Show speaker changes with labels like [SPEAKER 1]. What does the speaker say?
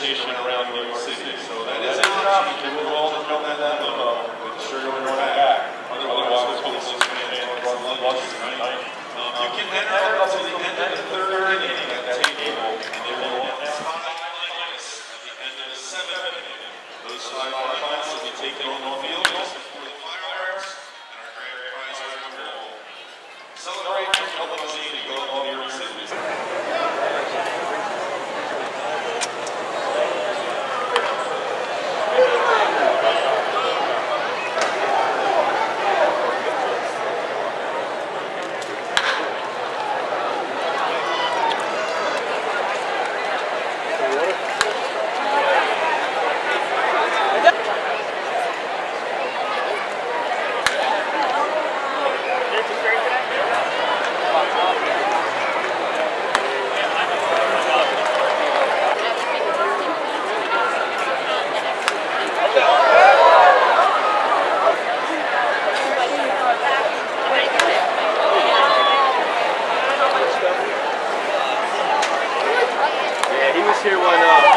[SPEAKER 1] vacation around New York City. So that is an option. We're willing to come that limo, but sure going back. Otherwise, we'll put some fans on lunch tonight. Um, You can enter up to the end of the third inning at that table, and there will be five finalists at the end of the seventh inning. Those five finalists will be taken on the field
[SPEAKER 2] cheer one up.